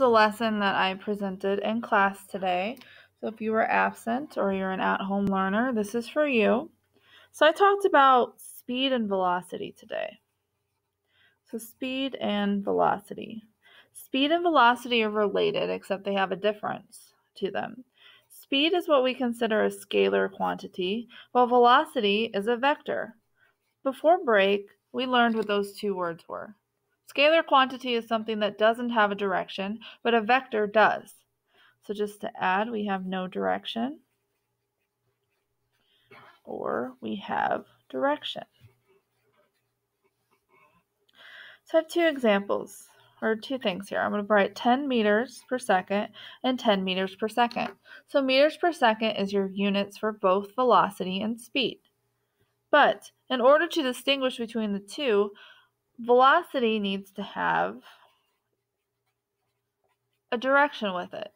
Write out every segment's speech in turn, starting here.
a lesson that I presented in class today. So if you were absent or you're an at home learner, this is for you. So I talked about speed and velocity today. So, speed and velocity. Speed and velocity are related, except they have a difference to them. Speed is what we consider a scalar quantity, while velocity is a vector. Before break, we learned what those two words were. Scalar quantity is something that doesn't have a direction, but a vector does. So just to add, we have no direction, or we have direction. So I have two examples, or two things here. I'm going to write 10 meters per second and 10 meters per second. So meters per second is your units for both velocity and speed. But in order to distinguish between the two, velocity needs to have a direction with it.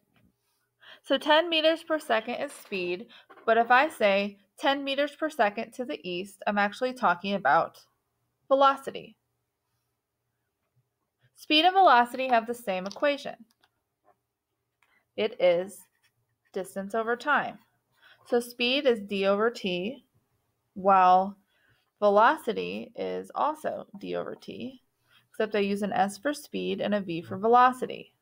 So 10 meters per second is speed, but if I say 10 meters per second to the east, I'm actually talking about velocity. Speed and velocity have the same equation. It is distance over time. So speed is d over t, while velocity is also d over t, except I use an s for speed and a v for mm-hmm. velocity.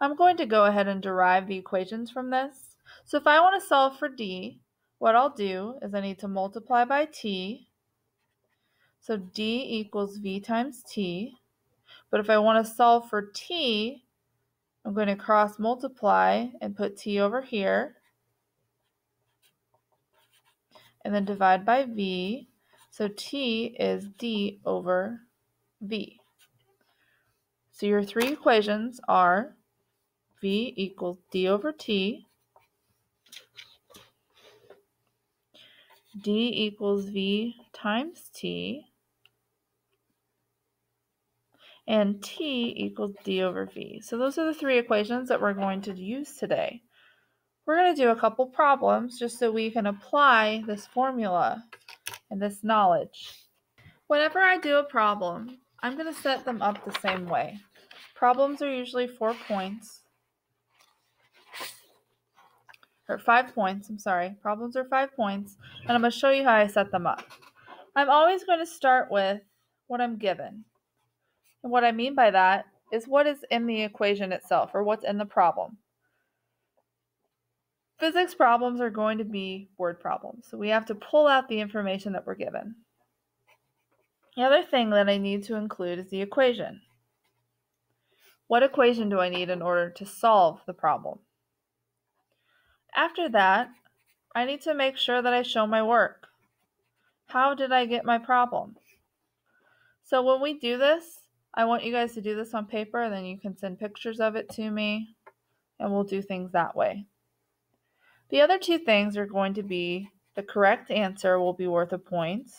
I'm going to go ahead and derive the equations from this. So if I want to solve for d, what I'll do is I need to multiply by t. So d equals v times t. But if I want to solve for t, I'm going to cross multiply and put t over here. And then divide by v. So t is d over v. So your three equations are v equals d over t, d equals v times t, and t equals d over v. So those are the three equations that we're going to use today. We're going to do a couple problems just so we can apply this formula and this knowledge. Whenever I do a problem, I'm going to set them up the same way. Problems are usually four points. Or five points, I'm sorry. Problems are five points, and I'm going to show you how I set them up. I'm always going to start with what I'm given. And what I mean by that is what is in the equation itself or what's in the problem. Physics problems are going to be word problems, so we have to pull out the information that we're given. The other thing that I need to include is the equation. What equation do I need in order to solve the problem? After that, I need to make sure that I show my work. How did I get my problem? So when we do this, I want you guys to do this on paper, and then you can send pictures of it to me, and we'll do things that way. The other two things are going to be the correct answer will be worth a point,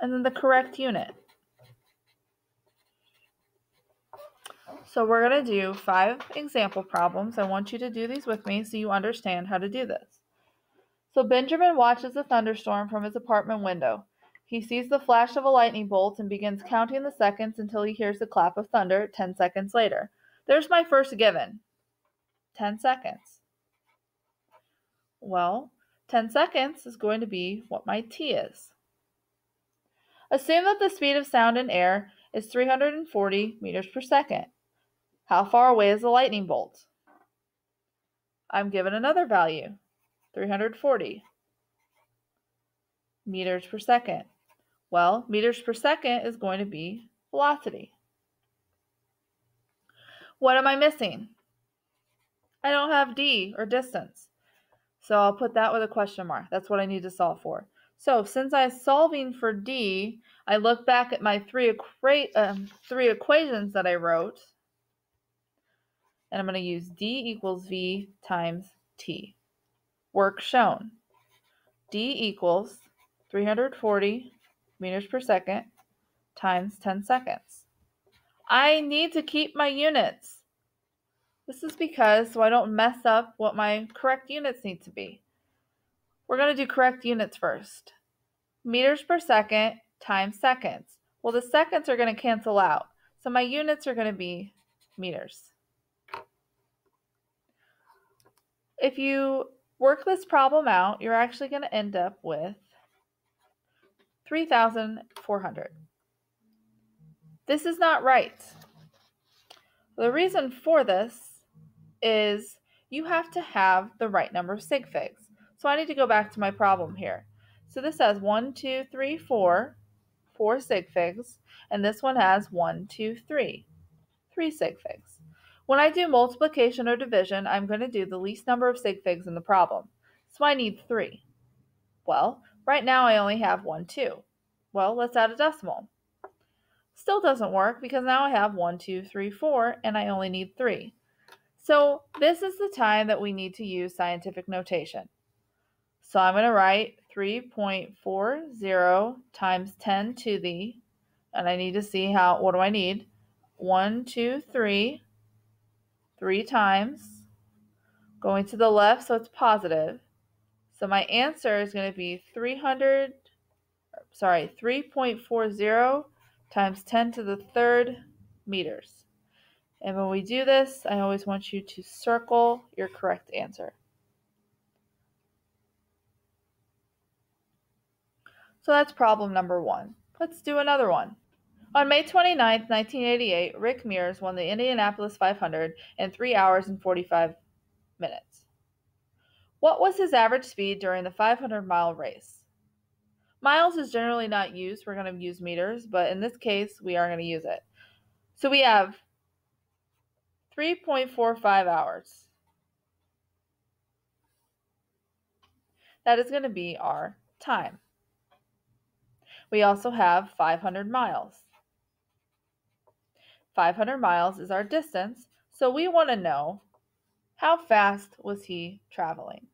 and then the correct unit. So we're going to do five example problems. I want you to do these with me so you understand how to do this. So Benjamin watches a thunderstorm from his apartment window. He sees the flash of a lightning bolt and begins counting the seconds until he hears the clap of thunder 10 seconds later. There's my first given 10 seconds. Well, 10 seconds is going to be what my t is. Assume that the speed of sound in air is 340 meters per second. How far away is the lightning bolt? I'm given another value 340 meters per second. Well, meters per second is going to be velocity. What am I missing? I don't have d or distance. So I'll put that with a question mark. That's what I need to solve for. So since I'm solving for d, I look back at my three, equa- um, three equations that I wrote, and I'm going to use d equals v times t. Work shown. d equals 340 meters per second times 10 seconds. I need to keep my units. This is because so I don't mess up what my correct units need to be. We're going to do correct units first. Meters per second times seconds. Well, the seconds are going to cancel out. So my units are going to be meters. If you work this problem out, you're actually going to end up with 3,400. This is not right. The reason for this is you have to have the right number of sig figs. So I need to go back to my problem here. So this has 1, 2, 3, 4, 4 sig figs, and this one has 1, 2, 3, 3 sig figs. When I do multiplication or division, I'm going to do the least number of sig figs in the problem. So I need 3. Well, right now I only have 1, 2. Well, let's add a decimal. Still doesn't work because now I have 1, 2, 3, 4, and I only need 3. So this is the time that we need to use scientific notation. So I'm going to write 3.40 times 10 to the, and I need to see how, what do I need? 1, 2, 3, 3 times, going to the left so it's positive. So my answer is going to be 300, sorry, 3.40 times 10 to the third meters. And when we do this, I always want you to circle your correct answer. So that's problem number one. Let's do another one. On May 29, 1988, Rick Mears won the Indianapolis 500 in 3 hours and 45 minutes. What was his average speed during the 500 mile race? Miles is generally not used. We're going to use meters, but in this case, we are going to use it. So we have 3.45 hours. That is going to be our time. We also have 500 miles. 500 miles is our distance, so we want to know how fast was he traveling?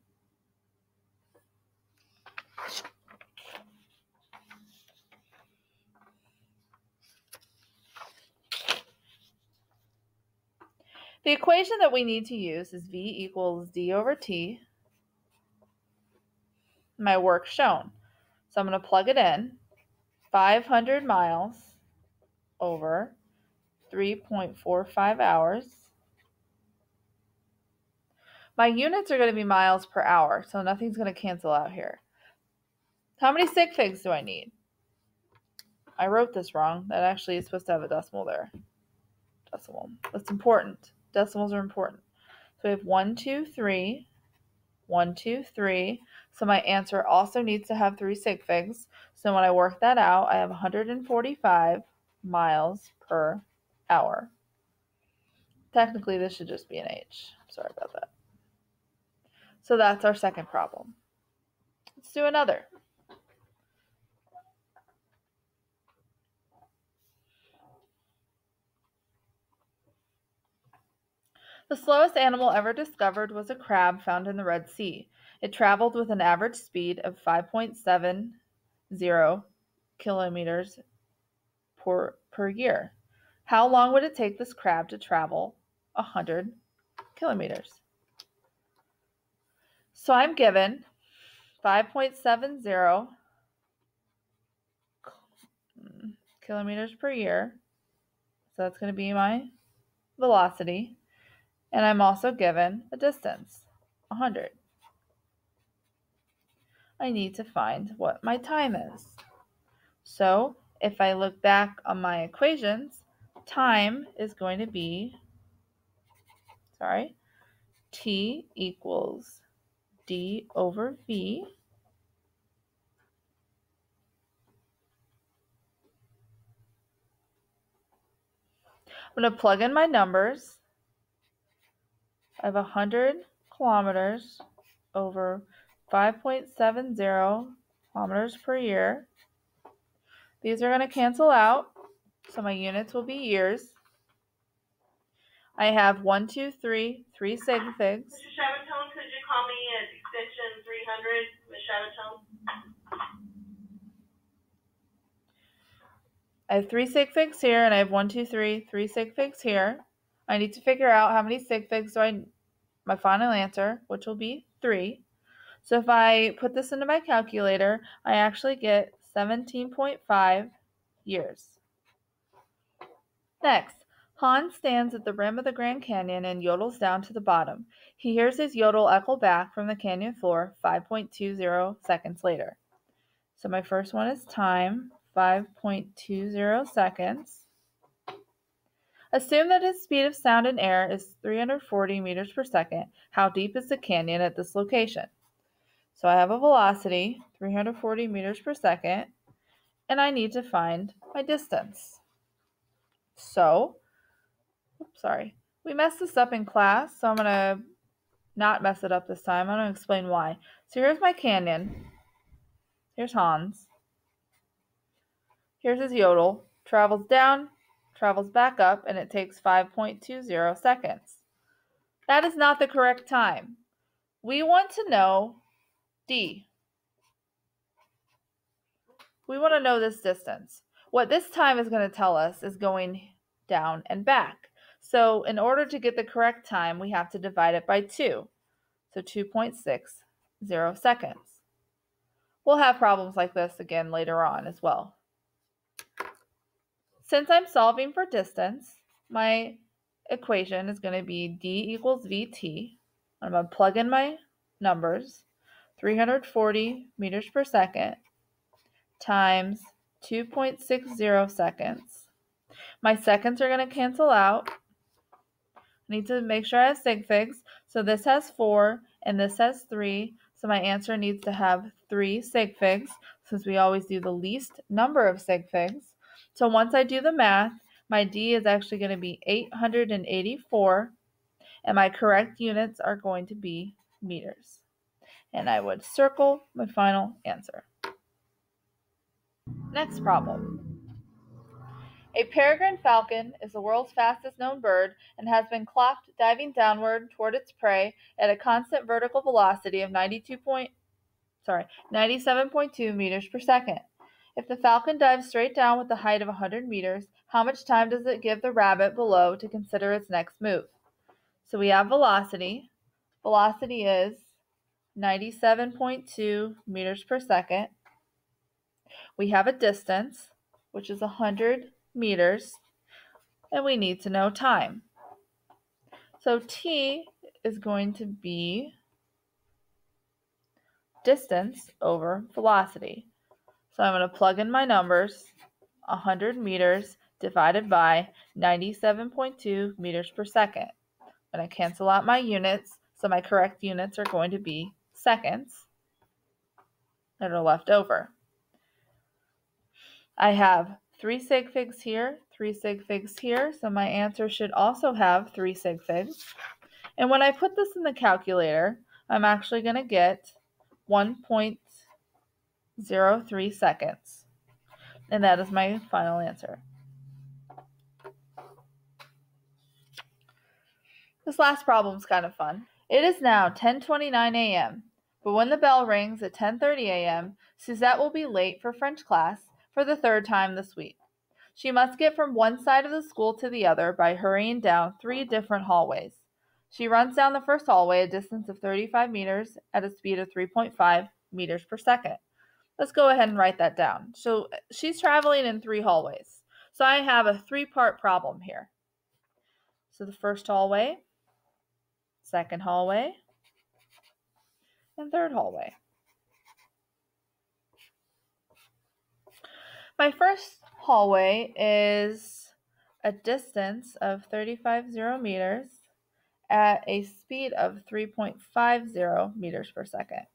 The equation that we need to use is V equals D over T, my work shown. So I'm going to plug it in. 500 miles over 3.45 hours. My units are going to be miles per hour, so nothing's going to cancel out here. How many sig figs do I need? I wrote this wrong. That actually is supposed to have a decimal there. Decimal. That's important. Decimals are important. So we have 1, 2, 3, 1, 2, 3. So my answer also needs to have three sig figs. So when I work that out, I have 145 miles per hour. Technically, this should just be an H. Sorry about that. So that's our second problem. Let's do another. The slowest animal ever discovered was a crab found in the Red Sea. It traveled with an average speed of 5.70 kilometers per, per year. How long would it take this crab to travel 100 kilometers? So I'm given 5.70 kilometers per year. So that's going to be my velocity. And I'm also given a distance, 100. I need to find what my time is. So if I look back on my equations, time is going to be, sorry, t equals d over v. I'm going to plug in my numbers. I have 100 kilometers over 5.70 kilometers per year. These are going to cancel out, so my units will be years. I have one, two, three, three sig figs. Mr. Could you call me at extension 300, Ms. Shabatone? I have three sig figs here, and I have one, two, three, three sig figs here. I need to figure out how many sig figs do I, my final answer, which will be 3. So if I put this into my calculator, I actually get 17.5 years. Next, Hans stands at the rim of the Grand Canyon and yodels down to the bottom. He hears his yodel echo back from the canyon floor 5.20 seconds later. So my first one is time, 5.20 seconds. Assume that his speed of sound in air is 340 meters per second. How deep is the canyon at this location? So I have a velocity, 340 meters per second, and I need to find my distance. So, oops, sorry, we messed this up in class, so I'm going to not mess it up this time. I'm going to explain why. So here's my canyon. Here's Hans. Here's his yodel. Travels down, travels back up, and it takes 5.20 seconds. That is not the correct time. We want to know D. We want to know this distance. What this time is going to tell us is going down and back. So in order to get the correct time, we have to divide it by 2. So 2.60 seconds. We'll have problems like this again later on as well. Since I'm solving for distance, my equation is going to be d equals vt. I'm going to plug in my numbers, 340 meters per second times 2.60 seconds. My seconds are going to cancel out. I need to make sure I have sig figs. So this has 4 and this has 3. So my answer needs to have 3 sig figs since we always do the least number of sig figs. So once I do the math, my D is actually going to be 884, and my correct units are going to be meters. And I would circle my final answer. Next problem. A peregrine falcon is the world's fastest known bird and has been clocked diving downward toward its prey at a constant vertical velocity of 92 point, sorry, 97.2 meters per second. If the falcon dives straight down with a height of 100 meters, how much time does it give the rabbit below to consider its next move? So we have velocity. Velocity is 97.2 meters per second. We have a distance, which is 100 meters, and we need to know time. So t is going to be distance over velocity. So I'm going to plug in my numbers 100 meters divided by 97.2 meters per second. I'm going to cancel out my units, so my correct units are going to be seconds that are left over. I have three sig figs here, three sig figs here, so my answer should also have three sig figs. And when I put this in the calculator, I'm actually going to get 1.0 0.03 seconds. And that is my final answer. This last problem is kind of fun. It is now 10:29 a.m., but when the bell rings at 10:30 a.m., Suzette will be late for French class for the third time this week. She must get from one side of the school to the other by hurrying down three different hallways. She runs down the first hallway a distance of 35 meters at a speed of 3.5 meters per second. Let's go ahead and write that down. So she's traveling in three hallways. So I have a three part problem here. So the first hallway, second hallway, and third hallway. My first hallway is a distance of 35 meters at a speed of 3.50 meters per second.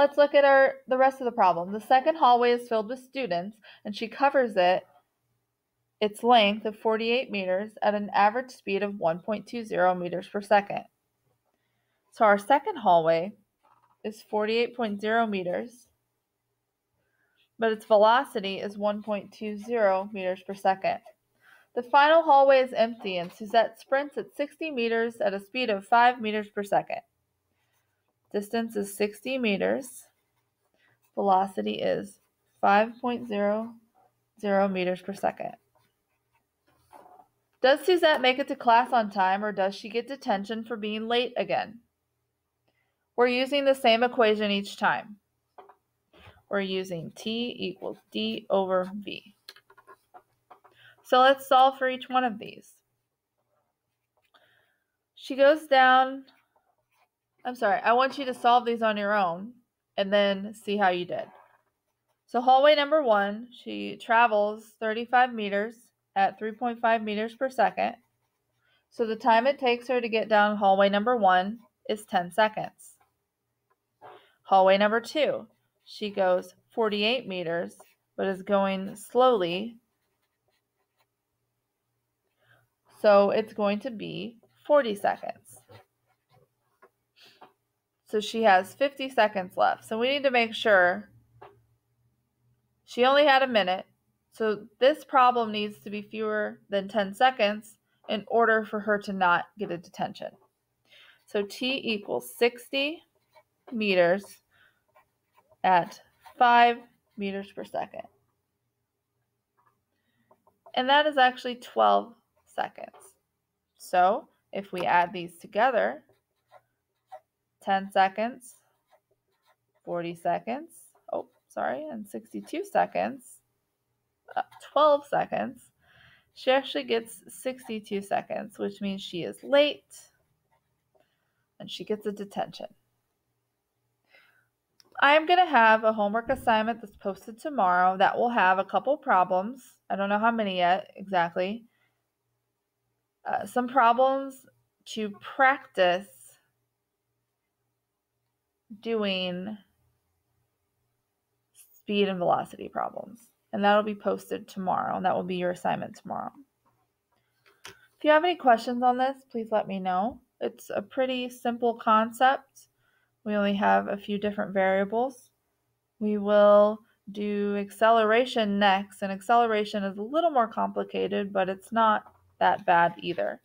Let's look at our the rest of the problem. The second hallway is filled with students, and she covers it its length of 48 meters at an average speed of 1.20 meters per second. So our second hallway is 48.0 meters, but its velocity is 1.20 meters per second. The final hallway is empty, and Suzette sprints at 60 meters at a speed of 5 meters per second. Distance is 60 meters. Velocity is 5.00 meters per second. Does Suzette make it to class on time or does she get detention for being late again? We're using the same equation each time. We're using T equals D over V. So let's solve for each one of these. She goes down. I'm sorry, I want you to solve these on your own and then see how you did. So, hallway number one, she travels 35 meters at 3.5 meters per second. So, the time it takes her to get down hallway number one is 10 seconds. Hallway number two, she goes 48 meters but is going slowly. So, it's going to be 40 seconds. So, she has 50 seconds left. So, we need to make sure she only had a minute, so this problem needs to be fewer than 10 seconds in order for her to not get a detention. So t equals 60 meters at 5 meters per second. And that is actually 12 seconds. So if we add these together, 10 seconds, 40 seconds, oh, sorry, and 62 seconds, uh, 12 seconds, she actually gets 62 seconds, which means she is late and she gets a detention. I am going to have a homework assignment that's posted tomorrow that will have a couple problems. I don't know how many yet exactly. Uh, some problems to practice doing speed and velocity problems. And that'll be posted tomorrow, and that will be your assignment tomorrow. If you have any questions on this, please let me know. It's a pretty simple concept. We only have a few different variables. We will do acceleration next, and acceleration is a little more complicated, but it's not that bad either.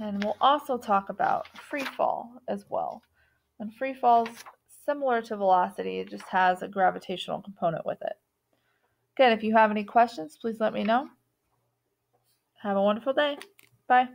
And we'll also talk about free fall as well. And free fall is similar to velocity, it just has a gravitational component with it. Again, if you have any questions, please let me know. Have a wonderful day. Bye.